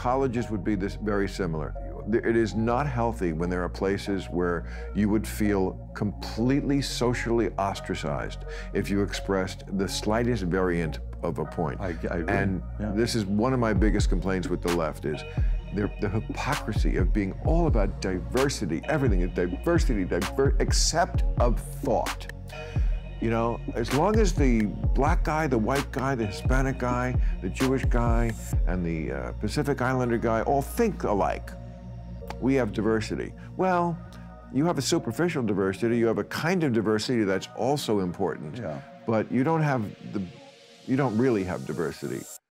colleges would be this very similar. It is not healthy when there are places where you would feel completely socially ostracized if you expressed the slightest variant of a point. I, I. And Yeah. this is one of my biggest complaints with the left is their, the hypocrisy of being all about diversity. Everything is diversity, diver, except of thought. You know, as long as the black guy, the white guy, the Hispanic guy, the Jewish guy, and the uh, Pacific Islander guy all think alike, we have diversity. Well, you have a superficial diversity, you have a kind of diversity that's also important, Yeah. but you don't have the, you don't really have diversity.